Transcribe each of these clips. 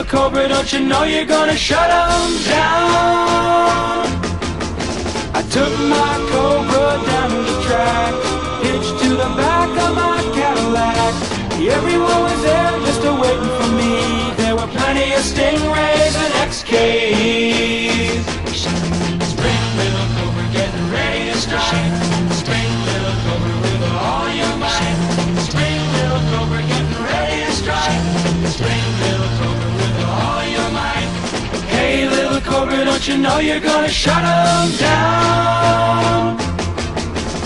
little cobra, don't you know you're gonna shut 'em down? I took my cobra down the track, hitched to the back of my Cadillac. Everyone was there just waiting for me. There were plenty of stingrays little don't you know you're gonna shut 'em down?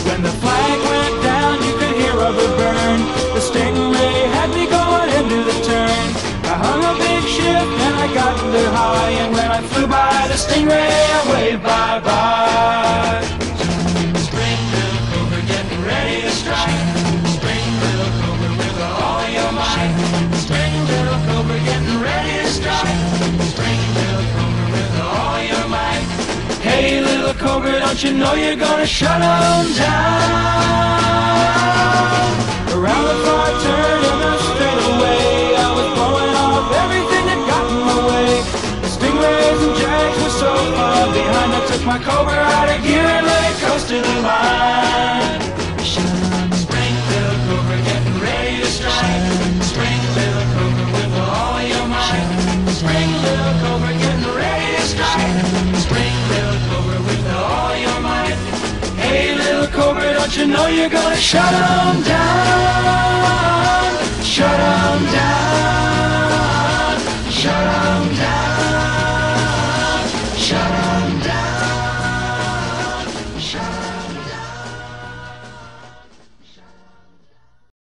When the flag went down, you could hear rubber burn. The stingray had me going into the turn. I hung a big ship and I got there high. And when I flew by the stingray, I waved bye Cobra, don't you know you're gonna shut 'em down? Around the far turn and the straightaway, I was blowing off everything that got in my way. The stingrays and jags were so far behind, I took my cobra out of gear and let it coast to the line. Spring little cobra, getting ready to strike. Spring little cobra with all your might. Spring little cobra, getting ready to strike. Spring little but you know you're gonna shut them down. Shut them down. Shut them down.